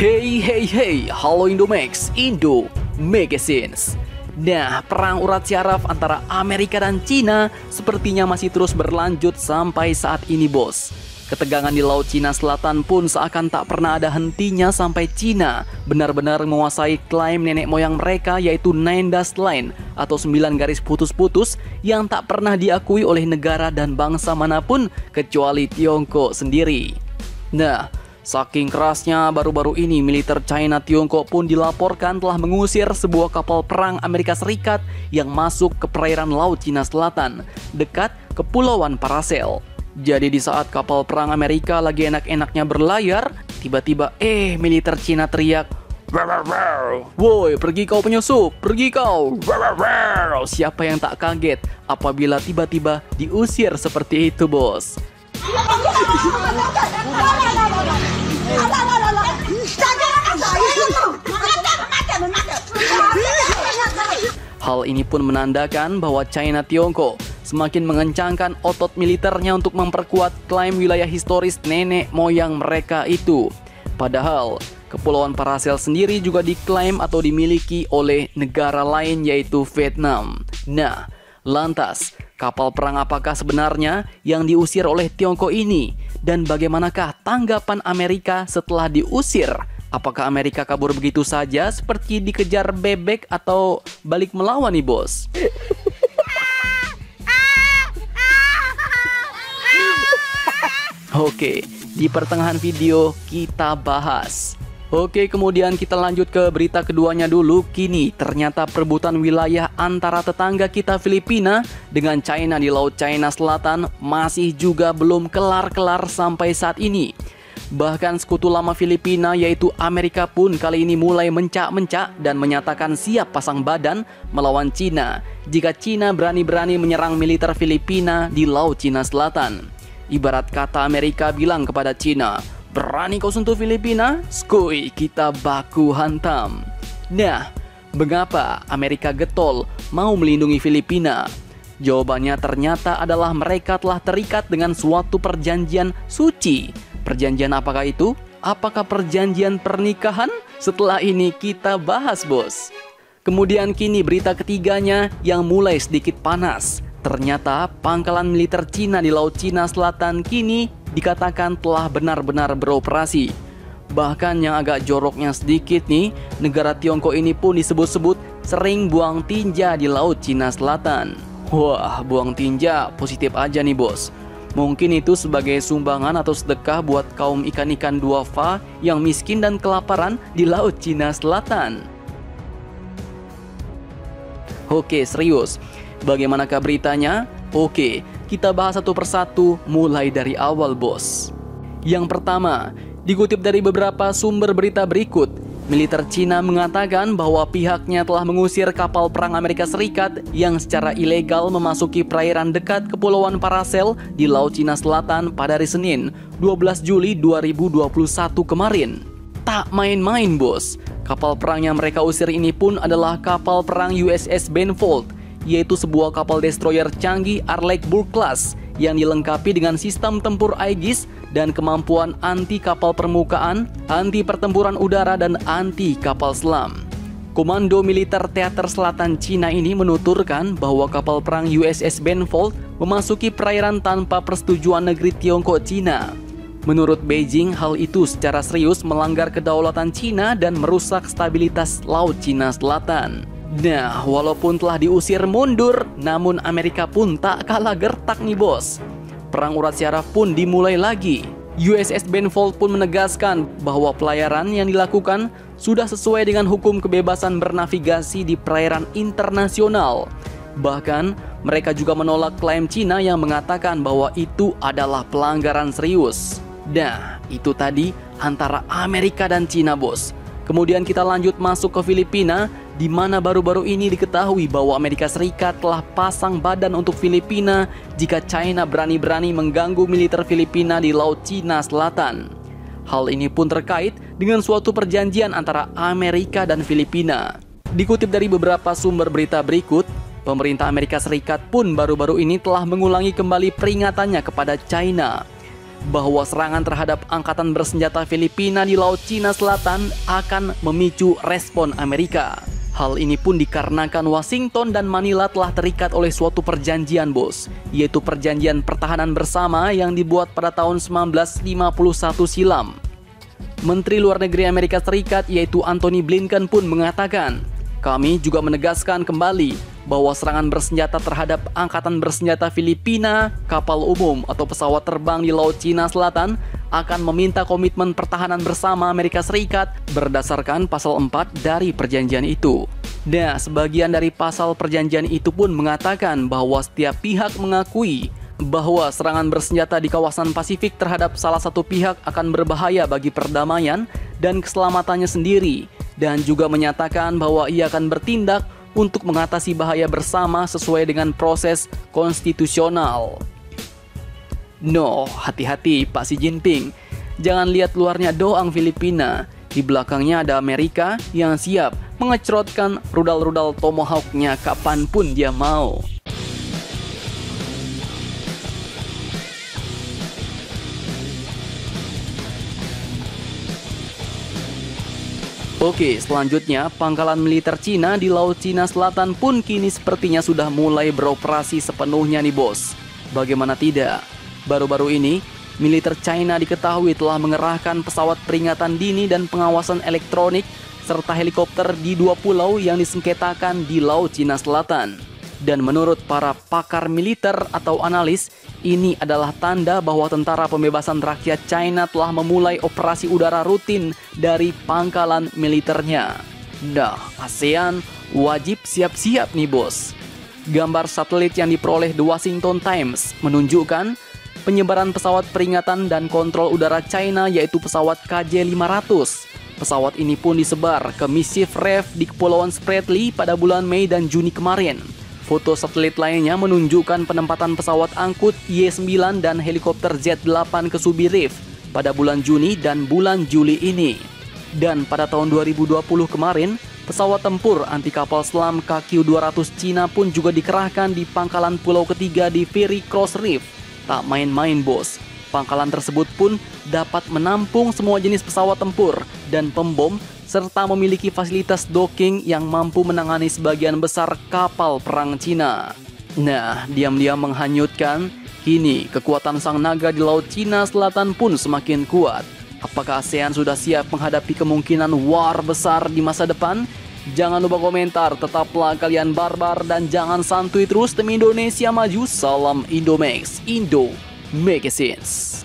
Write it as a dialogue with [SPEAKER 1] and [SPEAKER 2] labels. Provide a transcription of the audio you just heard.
[SPEAKER 1] Hey hey hey, halo Indomax, Indo Magazines. Nah, perang urat syaraf antara Amerika dan Cina sepertinya masih terus berlanjut sampai saat ini, bos. Ketegangan di Laut Cina Selatan pun seakan tak pernah ada hentinya sampai Cina benar-benar menguasai klaim nenek moyang mereka yaitu Nine Dust Line atau sembilan garis putus-putus yang tak pernah diakui oleh negara dan bangsa mana pun kecuali Tiongkok sendiri. Nah, Saking kerasnya, baru-baru ini militer China Tiongkok pun dilaporkan telah mengusir sebuah kapal perang Amerika Serikat yang masuk ke perairan Laut Cina Selatan, dekat Kepulauan Paracel. Jadi di saat kapal perang Amerika lagi enak-enaknya berlayar, tiba-tiba eh militer Cina teriak, Woi, pergi kau penyusup, pergi kau. Siapa yang tak kaget apabila tiba-tiba diusir seperti itu, bos? Hal ini pun menandakan bahwa China Tiongkok semakin mengencangkan otot militernya untuk memperkuat klaim wilayah historis nenek moyang mereka itu. Padahal, Kepulauan Paracel sendiri juga diklaim atau dimiliki oleh negara lain yaitu Vietnam. Nah, lantas kapal perang apakah sebenarnya yang diusir oleh Tiongkok ini? Dan bagaimanakah tanggapan Amerika setelah diusir? Apakah Amerika kabur begitu saja seperti dikejar bebek atau balik melawan nih bos? Oke, di pertengahan video kita bahas Oke, kemudian kita lanjut ke berita keduanya dulu. Kini ternyata perebutan wilayah antara tetangga kita Filipina dengan China di Laut China Selatan masih juga belum kelar-kelar sampai saat ini. Bahkan sekutu lama Filipina yaitu Amerika pun kali ini mulai mencak-mencak dan menyatakan siap pasang badan melawan China jika China berani-berani menyerang militer Filipina di Laut Cina Selatan. Ibarat kata Amerika bilang kepada China, Berani kau sentuh Filipina? Skui, kita baku hantam. Nah, mengapa Amerika getol mau melindungi Filipina? Jawabannya ternyata adalah mereka telah terikat dengan suatu perjanjian suci. Perjanjian apakah itu? Apakah perjanjian pernikahan? Setelah ini kita bahas, bos. Kemudian kini berita ketiganya yang mulai sedikit panas. Ternyata pangkalan militer Cina di Laut Cina Selatan kini dikatakan telah benar-benar beroperasi. Bahkan yang agak joroknya sedikit nih, negara Tiongkok ini pun disebut-sebut sering buang tinja di Laut Cina Selatan. Wah, buang tinja positif aja nih bos. Mungkin itu sebagai sumbangan atau sedekah buat kaum ikan-ikan duafa yang miskin dan kelaparan di Laut Cina Selatan. Oke, serius. Bagaimanakah beritanya? Oke, kita bahas satu persatu mulai dari awal bos. Yang pertama, dikutip dari beberapa sumber berita berikut, militer Cina mengatakan bahwa pihaknya telah mengusir kapal perang Amerika Serikat yang secara ilegal memasuki perairan dekat Kepulauan Paracel di Laut Cina Selatan pada hari Senin, 12 Juli 2021 kemarin. Tak main-main bos, kapal perang yang mereka usir ini pun adalah kapal perang USS Benfold yaitu sebuah kapal destroyer canggih Arleigh class yang dilengkapi dengan sistem tempur Aegis dan kemampuan anti kapal permukaan, anti pertempuran udara dan anti kapal selam. Komando Militer Teater Selatan Cina ini menuturkan bahwa kapal perang USS Benfold memasuki perairan tanpa persetujuan negeri Tiongkok Cina. Menurut Beijing, hal itu secara serius melanggar kedaulatan Cina dan merusak stabilitas Laut Cina Selatan. Nah, walaupun telah diusir mundur, namun Amerika pun tak kalah gertak nih bos. Perang urat syaraf pun dimulai lagi. USS Benfold pun menegaskan bahwa pelayaran yang dilakukan sudah sesuai dengan hukum kebebasan bernavigasi di perairan internasional. Bahkan, mereka juga menolak klaim Cina yang mengatakan bahwa itu adalah pelanggaran serius. Nah, itu tadi antara Amerika dan Cina, bos. Kemudian kita lanjut masuk ke Filipina di mana baru-baru ini diketahui bahwa Amerika Serikat telah pasang badan untuk Filipina jika China berani-berani mengganggu militer Filipina di Laut Cina Selatan. Hal ini pun terkait dengan suatu perjanjian antara Amerika dan Filipina. Dikutip dari beberapa sumber berita berikut, Pemerintah Amerika Serikat pun baru-baru ini telah mengulangi kembali peringatannya kepada China bahwa serangan terhadap angkatan bersenjata Filipina di Laut Cina Selatan akan memicu respon Amerika. Hal ini pun dikarenakan Washington dan Manila telah terikat oleh suatu perjanjian bos, yaitu perjanjian pertahanan bersama yang dibuat pada tahun 1951 silam. Menteri Luar Negeri Amerika Serikat yaitu Anthony Blinken pun mengatakan, kami juga menegaskan kembali bahwa serangan bersenjata terhadap angkatan bersenjata Filipina, kapal umum atau pesawat terbang di Laut Cina Selatan akan meminta komitmen pertahanan bersama Amerika Serikat berdasarkan pasal 4 dari perjanjian itu. Nah, sebagian dari pasal perjanjian itu pun mengatakan bahwa setiap pihak mengakui bahwa serangan bersenjata di kawasan Pasifik terhadap salah satu pihak akan berbahaya bagi perdamaian dan keselamatannya sendiri dan juga menyatakan bahwa ia akan bertindak untuk mengatasi bahaya bersama sesuai dengan proses konstitusional. No, hati-hati Pak Xi Jinping. Jangan lihat luarnya doang Filipina. Di belakangnya ada Amerika yang siap mengecrotkan rudal-rudal Tomahawk-nya kapan pun dia mau. Oke, selanjutnya pangkalan militer Cina di Laut Cina Selatan pun kini sepertinya sudah mulai beroperasi sepenuhnya nih bos. Bagaimana tidak? Baru-baru ini, militer China diketahui telah mengerahkan pesawat peringatan dini dan pengawasan elektronik serta helikopter di dua pulau yang disengketakan di Laut Cina Selatan. Dan menurut para pakar militer atau analis, ini adalah tanda bahwa tentara pembebasan rakyat China telah memulai operasi udara rutin dari pangkalan militernya. Nah, ASEAN wajib siap-siap nih bos. Gambar satelit yang diperoleh The Washington Times menunjukkan penyebaran pesawat peringatan dan kontrol udara China yaitu pesawat KJ-500. Pesawat ini pun disebar ke Mischief Reef di Kepulauan Spratly pada bulan Mei dan Juni kemarin. Foto satelit lainnya menunjukkan penempatan pesawat angkut Y-9 dan helikopter Z-8 ke Subi Reef pada bulan Juni dan bulan Juli ini. Dan pada tahun 2020 kemarin, pesawat tempur anti kapal selam KQ-200 Cina pun juga dikerahkan di pangkalan pulau ketiga di Ferry Cross Reef. Tak main-main bos, pangkalan tersebut pun dapat menampung semua jenis pesawat tempur dan pembom serta memiliki fasilitas docking yang mampu menangani sebagian besar kapal perang Cina. Nah, diam-diam menghanyutkan, kini kekuatan sang naga di Laut Cina Selatan pun semakin kuat. Apakah ASEAN sudah siap menghadapi kemungkinan war besar di masa depan? Jangan lupa komentar, tetaplah kalian barbar dan jangan santuy terus demi Indonesia maju. Salam Indomax, Indo Magazines.